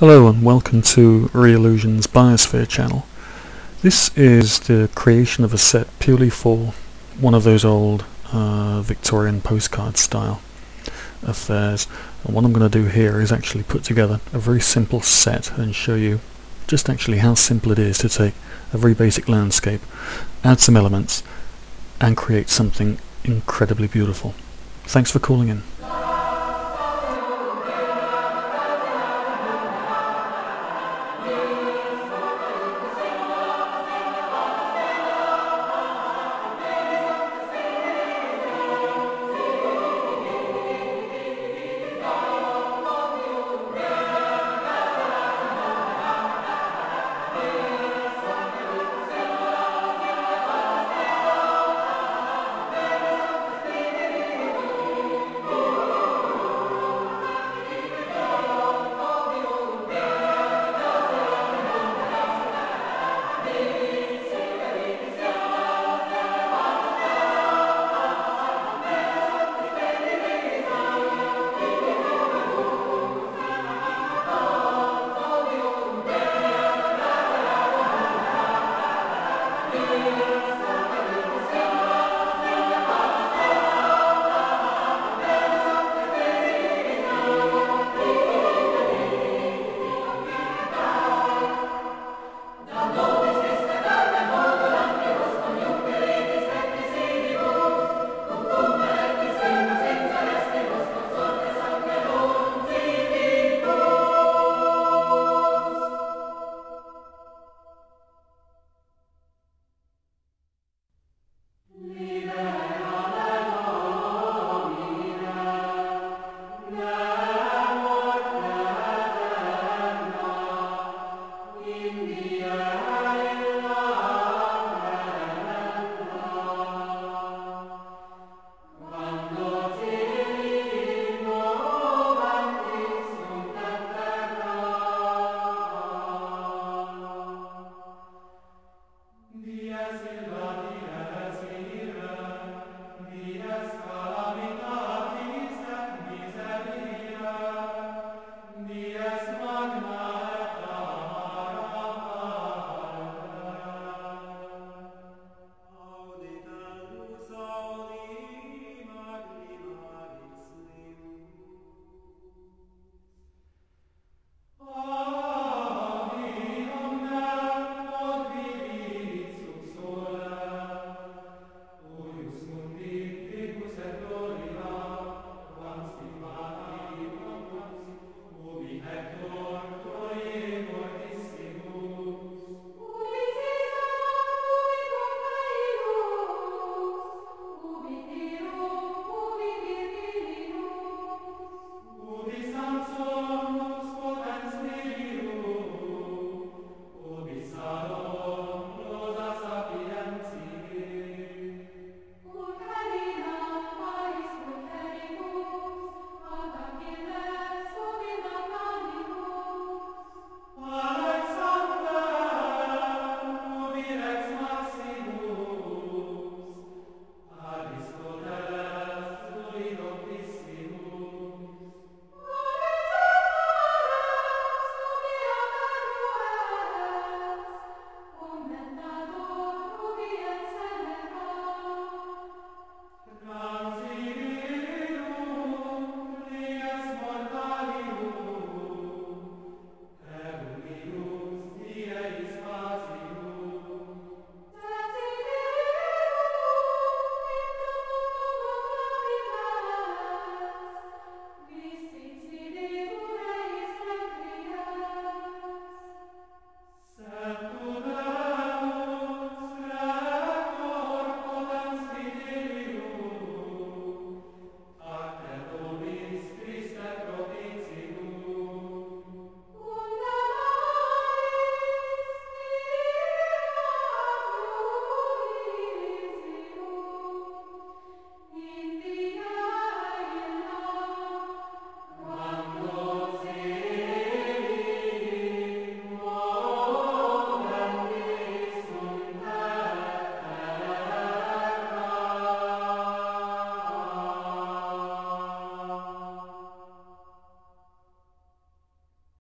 Hello and welcome to Reallusion's Biosphere channel. This is the creation of a set purely for one of those old uh, Victorian postcard style affairs. And what I'm going to do here is actually put together a very simple set and show you just actually how simple it is to take a very basic landscape, add some elements and create something incredibly beautiful. Thanks for calling in.